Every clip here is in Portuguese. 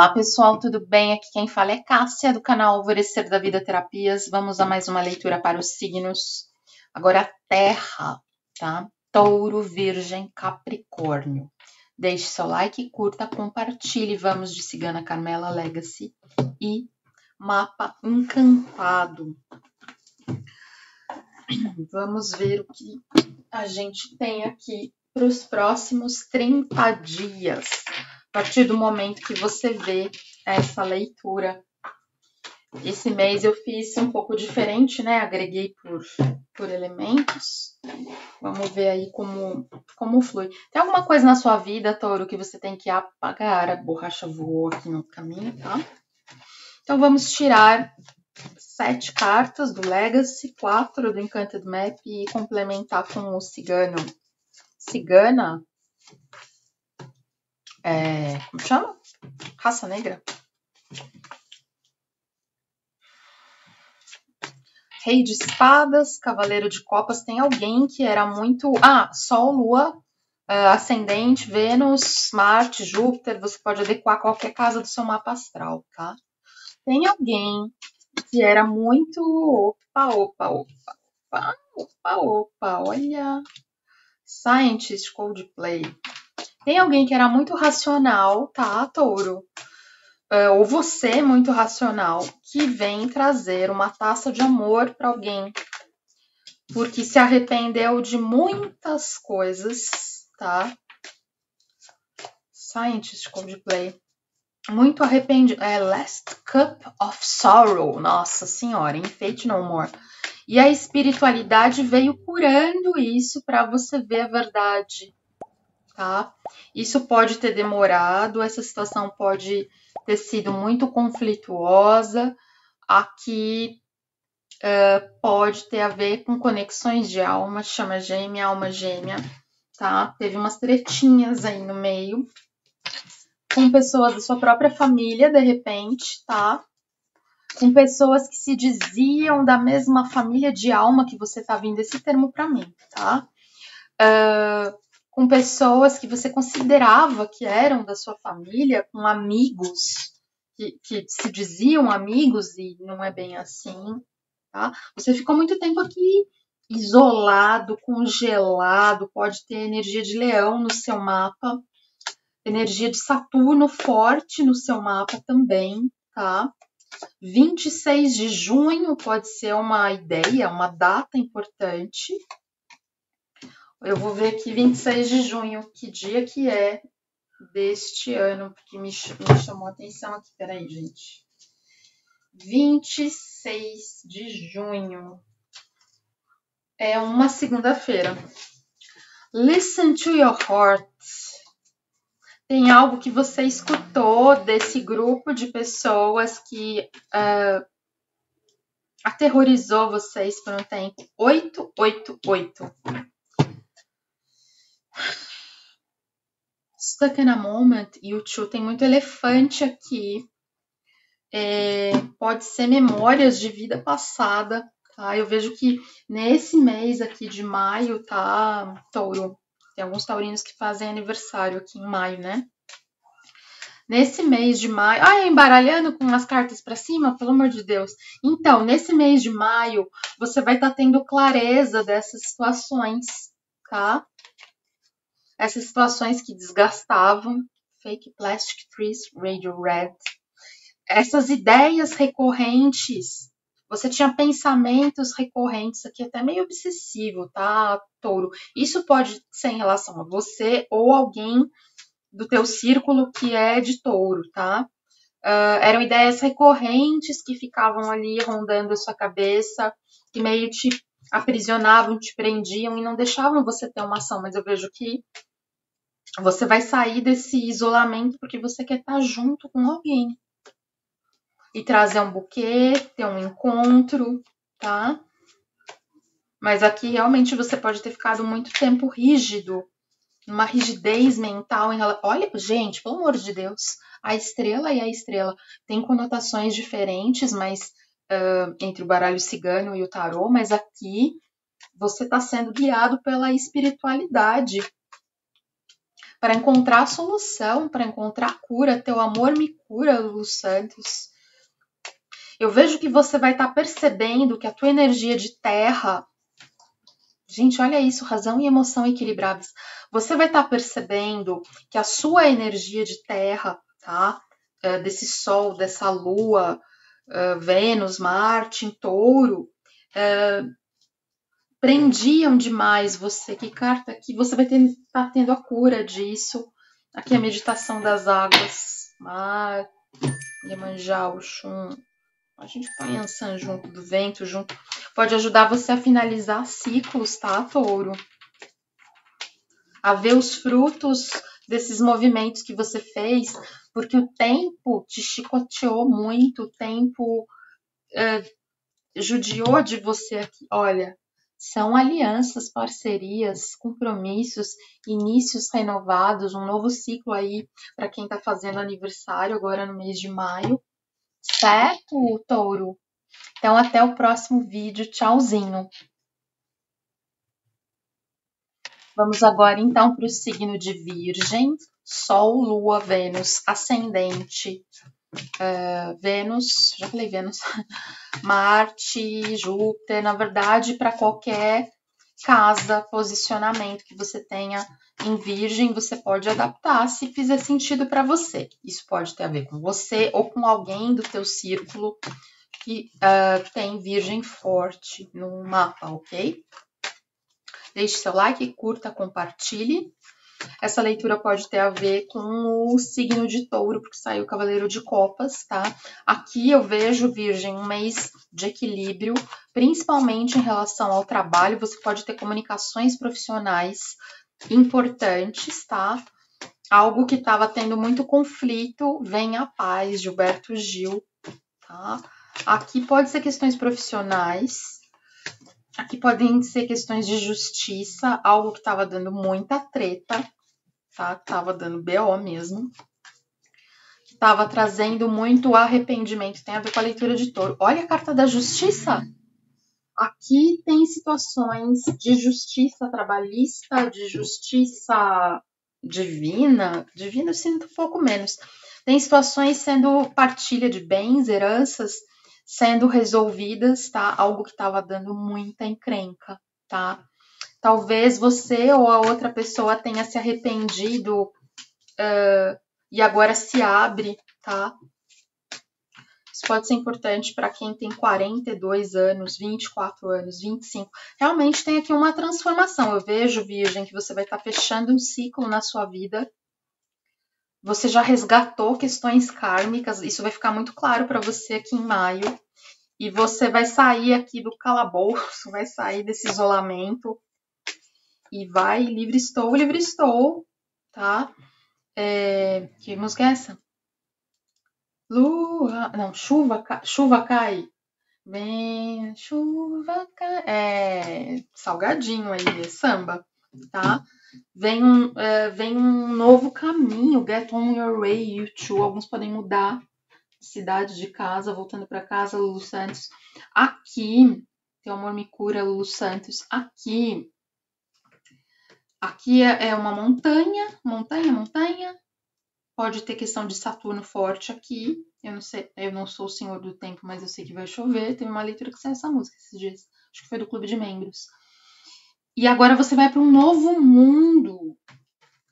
Olá pessoal, tudo bem? Aqui quem fala é Cássia do canal Alvorecer da Vida Terapias. Vamos a mais uma leitura para os signos. Agora Terra, tá? Touro, Virgem, Capricórnio. Deixe seu like, curta, compartilhe. Vamos de Cigana Carmela Legacy e Mapa Encantado. Vamos ver o que a gente tem aqui para os próximos 30 dias a partir do momento que você vê essa leitura. Esse mês eu fiz um pouco diferente, né? Agreguei por, por elementos. Vamos ver aí como, como flui. Tem alguma coisa na sua vida, Touro, que você tem que apagar? A borracha voou aqui no caminho, tá? Então vamos tirar sete cartas do Legacy, quatro do Encanted Map e complementar com o Cigano. Cigana é, como chama? Raça negra. Rei de espadas, cavaleiro de copas, tem alguém que era muito. Ah, Sol, Lua, uh, ascendente, Vênus, Marte, Júpiter. Você pode adequar qualquer casa do seu mapa astral, tá? Tem alguém que era muito. Opa, opa, opa, opa, opa, opa, olha. Scientist Coldplay. Tem alguém que era muito racional, tá, touro? Uh, ou você muito racional, que vem trazer uma taça de amor para alguém. Porque se arrependeu de muitas coisas, tá? Scientist Coldplay. Muito arrependido. É Last Cup of Sorrow. Nossa senhora, enfeite no more. E a espiritualidade veio curando isso para você ver a verdade tá? Isso pode ter demorado, essa situação pode ter sido muito conflituosa. Aqui uh, pode ter a ver com conexões de alma, chama gêmea, alma gêmea, tá? Teve umas tretinhas aí no meio com pessoas da sua própria família, de repente, tá? Com pessoas que se diziam da mesma família de alma que você tá vindo esse termo para mim, tá? Uh, com pessoas que você considerava que eram da sua família, com amigos que, que se diziam amigos e não é bem assim, tá? Você ficou muito tempo aqui isolado, congelado, pode ter energia de leão no seu mapa, energia de Saturno forte no seu mapa também, tá? 26 de junho pode ser uma ideia, uma data importante, eu vou ver aqui 26 de junho, que dia que é deste ano, porque me, chamou a atenção aqui. Peraí, gente. 26 de junho. É uma segunda-feira. Listen to your heart. Tem algo que você escutou desse grupo de pessoas que uh, aterrorizou vocês por um tempo. 888. Stuck in a Moment e o Tio tem muito elefante aqui. É, pode ser memórias de vida passada, tá? Eu vejo que nesse mês aqui de maio, tá, touro? Tem alguns taurinos que fazem aniversário aqui em maio, né? Nesse mês de maio. Ah, embaralhando com as cartas para cima, pelo amor de Deus. Então, nesse mês de maio, você vai estar tá tendo clareza dessas situações, tá? Essas situações que desgastavam, fake plastic trees, radio red, essas ideias recorrentes, você tinha pensamentos recorrentes aqui, até meio obsessivo, tá, touro? Isso pode ser em relação a você ou alguém do teu círculo que é de touro, tá? Uh, eram ideias recorrentes que ficavam ali rondando a sua cabeça, que meio te aprisionavam, te prendiam e não deixavam você ter uma ação, mas eu vejo que você vai sair desse isolamento porque você quer estar junto com alguém. E trazer um buquê, ter um encontro, tá? Mas aqui realmente você pode ter ficado muito tempo rígido, uma rigidez mental em. Olha, gente, pelo amor de Deus, a estrela e a estrela têm conotações diferentes, mas uh, entre o baralho cigano e o tarô, mas aqui você está sendo guiado pela espiritualidade para encontrar a solução, para encontrar a cura. Teu amor me cura, Lulu Santos. Eu vejo que você vai estar tá percebendo que a tua energia de terra. Gente, olha isso, razão e emoção equilibradas. Você vai estar tá percebendo que a sua energia de terra, tá? É, desse sol, dessa lua, é, Vênus, Marte, em touro, é, prendiam demais você. Que carta aqui? Você vai estar tá tendo a cura disso. Aqui a meditação das águas. Mar, Iemanjá, Oxum. A gente põe Ansan junto do vento, junto. Pode ajudar você a finalizar ciclos, tá, touro? A ver os frutos desses movimentos que você fez, porque o tempo te chicoteou muito, o tempo é, judiou de você aqui. Olha, são alianças, parcerias, compromissos, inícios renovados, um novo ciclo aí para quem está fazendo aniversário agora no mês de maio. Certo, touro? Então, até o próximo vídeo. Tchauzinho. Vamos agora, então, para o signo de Virgem. Sol, Lua, Vênus, Ascendente, uh, Vênus, já falei Vênus, Marte, Júpiter, na verdade, para qualquer casa, posicionamento que você tenha em Virgem, você pode adaptar se fizer sentido para você. Isso pode ter a ver com você ou com alguém do teu círculo que uh, tem Virgem forte no mapa, ok? Deixe seu like, curta, compartilhe. Essa leitura pode ter a ver com o signo de touro, porque saiu o Cavaleiro de Copas, tá? Aqui eu vejo, Virgem, um mês de equilíbrio, principalmente em relação ao trabalho. Você pode ter comunicações profissionais importantes, tá? Algo que estava tendo muito conflito, vem a paz, Gilberto Gil, tá? Aqui pode ser questões profissionais, Aqui podem ser questões de justiça, algo que estava dando muita treta, tá? Tava dando BO mesmo. Que tava trazendo muito arrependimento. Tem a ver com a leitura de touro. Olha a carta da justiça. Aqui tem situações de justiça trabalhista, de justiça divina. Divina eu sinto um pouco menos. Tem situações sendo partilha de bens, heranças sendo resolvidas, tá? Algo que estava dando muita encrenca, tá? Talvez você ou a outra pessoa tenha se arrependido uh, e agora se abre, tá? Isso pode ser importante para quem tem 42 anos, 24 anos, 25. Realmente tem aqui uma transformação. Eu vejo, Virgem, que você vai estar tá fechando um ciclo na sua vida. Você já resgatou questões kármicas, isso vai ficar muito claro para você aqui em maio. E você vai sair aqui do calabouço, vai sair desse isolamento e vai livre estou, livre estou, tá? É, que música é essa? Lua, não, chuva, chuva cai. Vem, chuva cai. É salgadinho aí, é samba, tá? Vem um, é, vem um novo caminho, get on your way, you too. Alguns podem mudar cidade de casa, voltando para casa, Lulu Santos. Aqui, teu amor me cura, Lulu Santos. Aqui Aqui é, é uma montanha, montanha, montanha. Pode ter questão de Saturno forte aqui. Eu não sei, eu não sou o senhor do tempo, mas eu sei que vai chover. Teve uma leitura que saiu essa música esses dias. Acho que foi do clube de membros. E agora você vai para um novo mundo.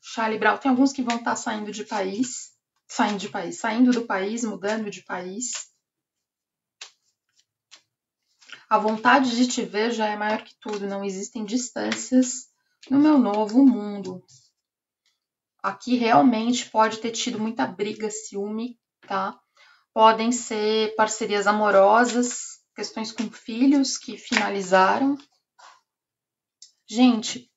Charlie Brown. Tem alguns que vão estar tá saindo de país, saindo de país, saindo do país, mudando de país. A vontade de te ver já é maior que tudo. Não existem distâncias no meu novo mundo. Aqui realmente pode ter tido muita briga, ciúme, tá? Podem ser parcerias amorosas, questões com filhos que finalizaram. Gente,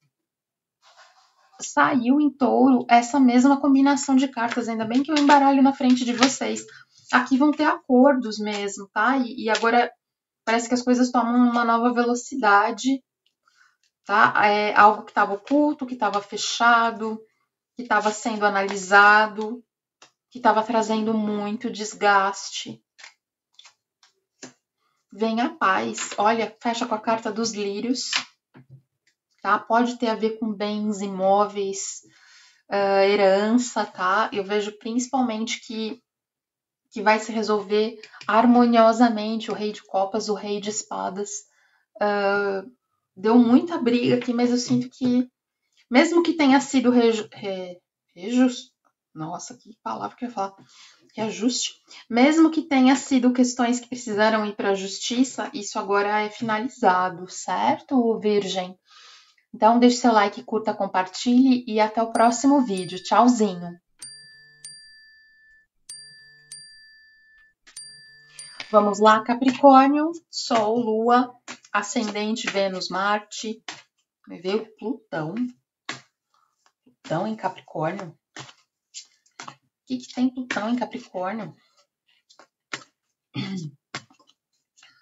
saiu em touro essa mesma combinação de cartas, ainda bem que eu embaralho na frente de vocês. Aqui vão ter acordos mesmo, tá? E, e agora parece que as coisas tomam uma nova velocidade tá? É algo que estava oculto, que estava fechado, que estava sendo analisado, que estava trazendo muito desgaste. Vem a paz. Olha, fecha com a carta dos lírios, tá? Pode ter a ver com bens imóveis, uh, herança, tá? Eu vejo principalmente que, que vai se resolver harmoniosamente o rei de copas, o rei de espadas. Uh, deu muita briga aqui, mas eu sinto que, mesmo que tenha sido reju, re, nossa, que palavra que eu ia falar, reajuste, mesmo que tenha sido questões que precisaram ir para a justiça, isso agora é finalizado, certo, Virgem? Então, deixe seu like, curta, compartilhe e até o próximo vídeo. Tchauzinho! Vamos lá, Capricórnio, Sol, Lua, Ascendente, Vênus, Marte. Me veio Plutão. Plutão em Capricórnio. O que, que tem Plutão em Capricórnio?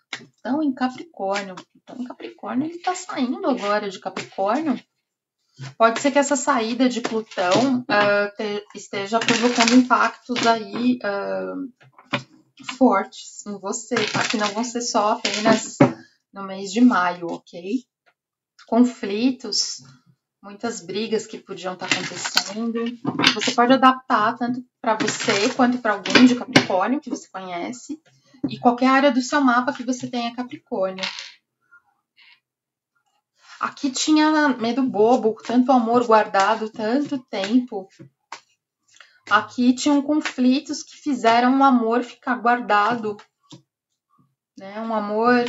Plutão em Capricórnio. Em Capricórnio, ele tá saindo agora de Capricórnio. Pode ser que essa saída de Plutão uh, te, esteja provocando impactos aí uh, fortes em você, tá? Que não vão ser só apenas no mês de maio, ok? Conflitos, muitas brigas que podiam estar tá acontecendo. Você pode adaptar tanto para você quanto para alguém de Capricórnio que você conhece e qualquer área do seu mapa que você tenha Capricórnio. Aqui tinha medo bobo, tanto amor guardado, tanto tempo. Aqui tinham conflitos que fizeram o amor ficar guardado. Né? Um amor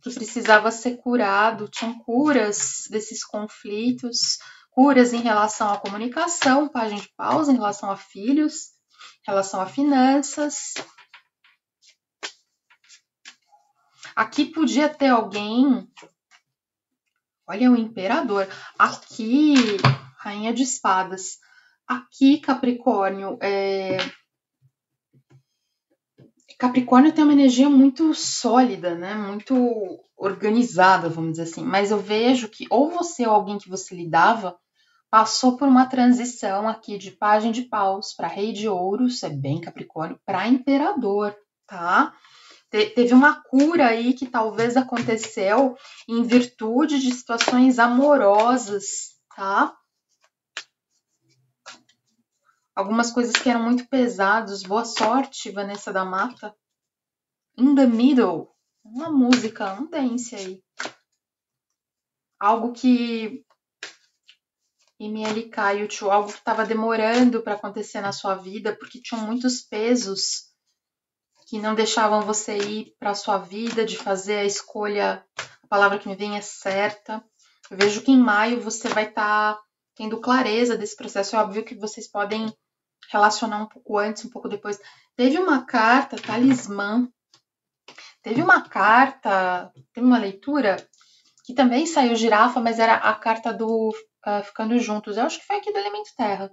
que precisava ser curado. Tinham curas desses conflitos, curas em relação à comunicação, página de pausa, em relação a filhos, em relação a finanças, Aqui podia ter alguém. Olha o imperador. Aqui, rainha de espadas. Aqui, Capricórnio. É... Capricórnio tem uma energia muito sólida, né? Muito organizada, vamos dizer assim. Mas eu vejo que ou você ou alguém que você lidava passou por uma transição aqui de página de paus para rei de ouros, é bem Capricórnio, para imperador, tá? Teve uma cura aí que talvez aconteceu em virtude de situações amorosas, tá? Algumas coisas que eram muito pesadas. Boa sorte, Vanessa da Mata. In the Middle. Uma música, um dance aí. Algo que. MLK, YouTube, algo que estava demorando para acontecer na sua vida, porque tinham muitos pesos que não deixavam você ir para a sua vida, de fazer a escolha, a palavra que me vem é certa. Eu vejo que em maio você vai estar tá tendo clareza desse processo. É óbvio que vocês podem relacionar um pouco antes, um pouco depois. Teve uma carta, talismã. Teve uma carta, teve uma leitura que também saiu girafa, mas era a carta do uh, Ficando Juntos. Eu acho que foi aqui do Elemento Terra.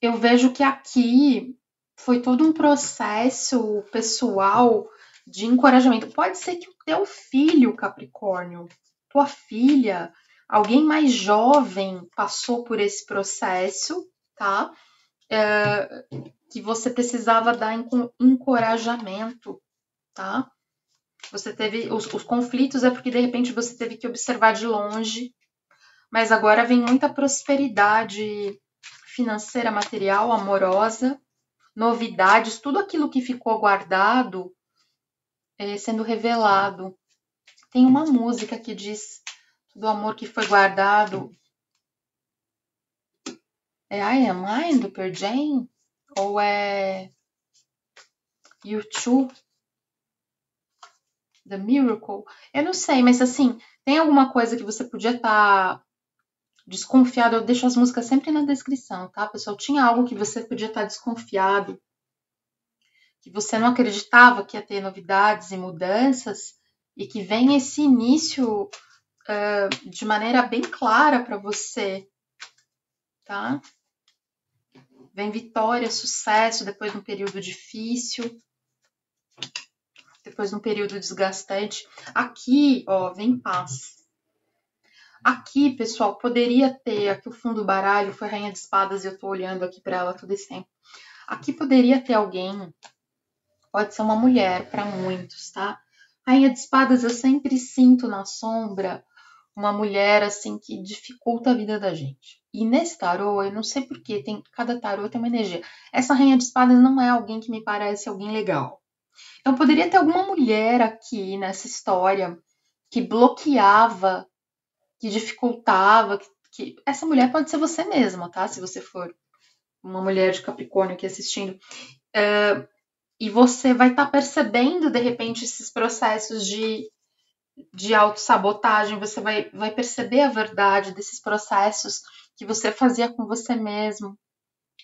Eu vejo que aqui foi todo um processo pessoal de encorajamento. Pode ser que o teu filho, Capricórnio, tua filha, alguém mais jovem passou por esse processo, tá? É, que você precisava dar encorajamento, tá? Você teve os, os conflitos é porque de repente você teve que observar de longe, mas agora vem muita prosperidade financeira, material, amorosa, novidades, tudo aquilo que ficou guardado é, sendo revelado. Tem uma música que diz do amor que foi guardado. É I Am Mine do Pearl Jam? Ou é YouTube? The Miracle? Eu não sei, mas assim, tem alguma coisa que você podia estar tá desconfiado, eu deixo as músicas sempre na descrição, tá, pessoal? Tinha algo que você podia estar desconfiado, que você não acreditava que ia ter novidades e mudanças, e que vem esse início uh, de maneira bem clara para você, tá? Vem vitória, sucesso depois de um período difícil, depois de um período desgastante. Aqui, ó, vem paz Aqui, pessoal, poderia ter, aqui o fundo do baralho foi Rainha de Espadas e eu tô olhando aqui para ela todo esse tempo. Aqui poderia ter alguém, pode ser uma mulher para muitos, tá? Rainha de Espadas, eu sempre sinto na sombra uma mulher assim que dificulta a vida da gente. E nesse tarô, eu não sei porquê, tem cada tarô tem uma energia. Essa rainha de espadas não é alguém que me parece alguém legal. Então poderia ter alguma mulher aqui nessa história que bloqueava, que dificultava, que, que... essa mulher pode ser você mesma, tá? Se você for uma mulher de Capricórnio aqui assistindo. Uh, e você vai estar tá percebendo, de repente, esses processos de, de autossabotagem, você vai, vai perceber a verdade desses processos que você fazia com você mesmo,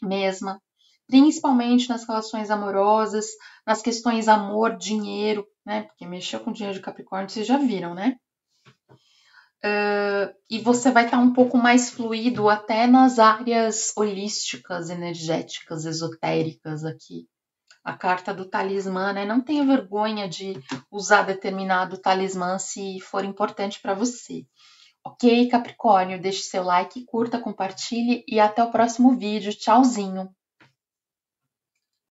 mesma, principalmente nas relações amorosas, nas questões amor, dinheiro, né? Porque mexer com dinheiro de Capricórnio, vocês já viram, né? Uh, e você vai estar tá um pouco mais fluido até nas áreas holísticas, energéticas, esotéricas aqui. A carta do talismã, né? Não tenha vergonha de usar determinado talismã se for importante para você. Ok, Capricórnio? Deixe seu like, curta, compartilhe e até o próximo vídeo. Tchauzinho!